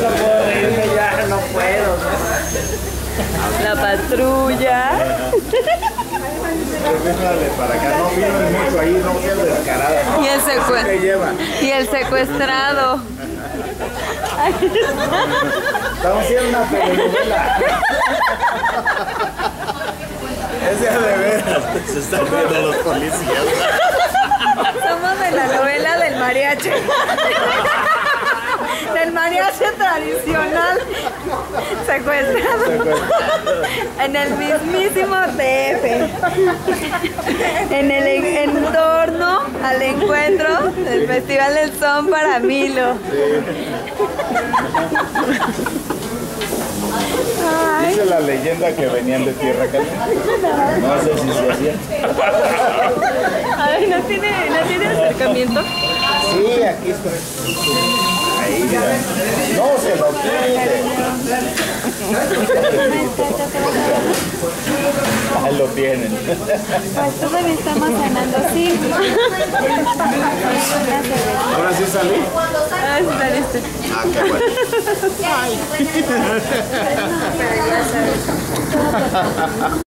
No puedo reírme ya, no puedo. La patrulla. Para acá, no mucho ahí, no seas descarada. Y el, ¿Qué secue- lleva? y el secuestrado. Estamos haciendo una telenovela. Ese es de veras. Se están viendo los policías. Somos de la novela del mariachi. Mariachi tradicional secuestrado en el mismísimo DF. En el en- entorno al encuentro del Festival del Son para Milo. Ay, Dice la leyenda que venían de tierra caliente. No sé si se hacía. ay, ¿no tiene, ¿no tiene acercamiento? Sí, aquí está. No se lo quite. Ahí lo tienen. Pues todavía estamos cenando, sí. Ahora sí salí. Ay, sí, saliste. Ah, qué bueno. Pero ya sabes.